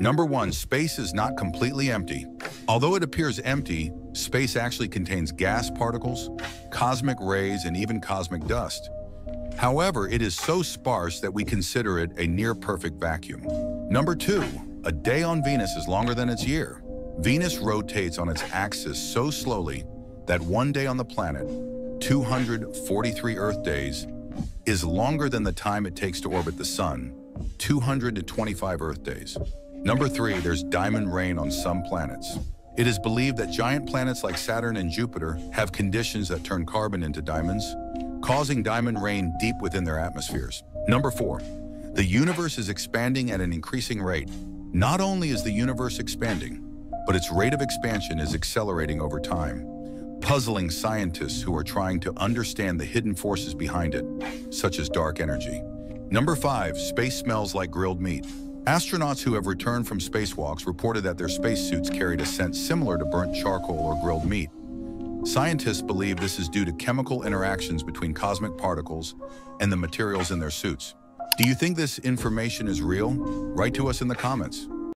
Number one, space is not completely empty. Although it appears empty, space actually contains gas particles, cosmic rays, and even cosmic dust. However, it is so sparse that we consider it a near-perfect vacuum. Number two, a day on Venus is longer than its year. Venus rotates on its axis so slowly that one day on the planet, 243 Earth days, is longer than the time it takes to orbit the Sun, 225 Earth days. Number three, there's diamond rain on some planets. It is believed that giant planets like Saturn and Jupiter have conditions that turn carbon into diamonds, causing diamond rain deep within their atmospheres. Number four, the universe is expanding at an increasing rate. Not only is the universe expanding, but its rate of expansion is accelerating over time, puzzling scientists who are trying to understand the hidden forces behind it, such as dark energy. Number five, space smells like grilled meat. Astronauts who have returned from spacewalks reported that their spacesuits carried a scent similar to burnt charcoal or grilled meat. Scientists believe this is due to chemical interactions between cosmic particles and the materials in their suits. Do you think this information is real? Write to us in the comments.